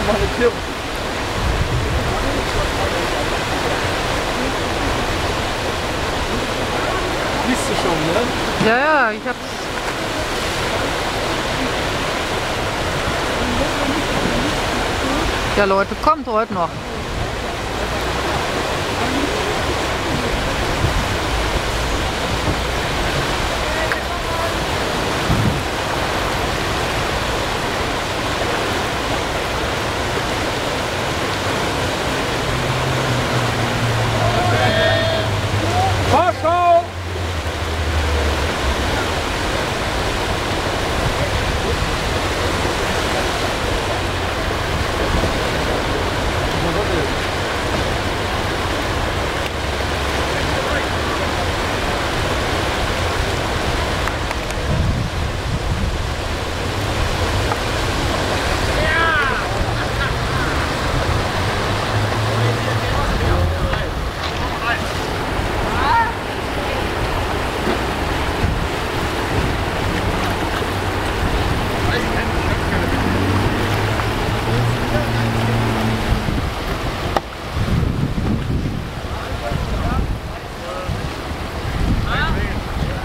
meine Tiere. Siehst du schon, ne? Ja, ja, ich hab's. Ja, Leute, kommt heute noch. Ooh.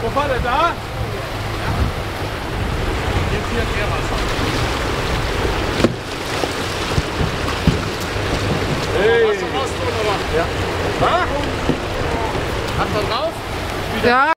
Wo war der da? Jetzt hier Kehrwasser. Hey! Hast du raus, oder was? Ja. Hat er drauf? Ja.